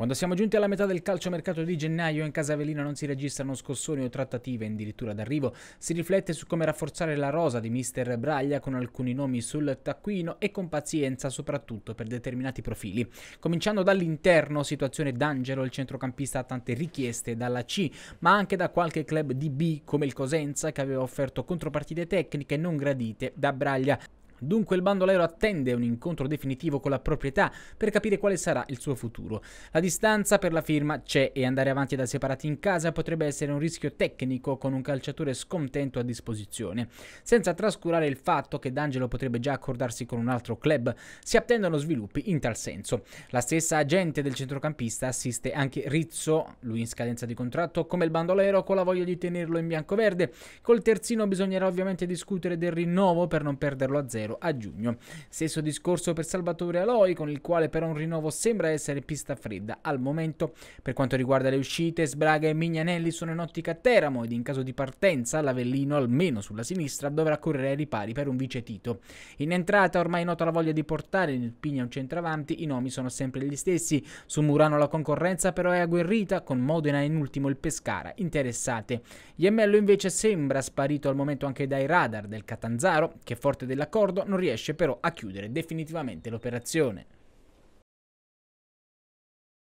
Quando siamo giunti alla metà del calciomercato di gennaio in casa Avellino non si registrano scossoni o trattative addirittura d'arrivo, si riflette su come rafforzare la rosa di mister Braglia con alcuni nomi sul taccuino e con pazienza soprattutto per determinati profili. Cominciando dall'interno, situazione d'Angelo, il centrocampista ha tante richieste dalla C, ma anche da qualche club di B come il Cosenza che aveva offerto contropartite tecniche non gradite da Braglia. Dunque il bandolero attende un incontro definitivo con la proprietà per capire quale sarà il suo futuro. La distanza per la firma c'è e andare avanti da separati in casa potrebbe essere un rischio tecnico con un calciatore scontento a disposizione. Senza trascurare il fatto che D'Angelo potrebbe già accordarsi con un altro club, si attendono sviluppi in tal senso. La stessa agente del centrocampista assiste anche Rizzo, lui in scadenza di contratto, come il bandolero con la voglia di tenerlo in bianco-verde. Col terzino bisognerà ovviamente discutere del rinnovo per non perderlo a zero a giugno. Stesso discorso per Salvatore Aloi, con il quale però un rinnovo sembra essere pista fredda al momento. Per quanto riguarda le uscite, Sbraga e Mignanelli sono in ottica Teramo ed in caso di partenza l'Avellino, almeno sulla sinistra, dovrà correre ai ripari per un vice Tito. In entrata, ormai nota la voglia di portare nel Pigna un centravanti, i nomi sono sempre gli stessi. Su Murano la concorrenza però è agguerrita, con Modena in ultimo il Pescara, interessate. Iemmello invece sembra sparito al momento anche dai radar del Catanzaro, che forte dell'accordo non riesce però a chiudere definitivamente l'operazione.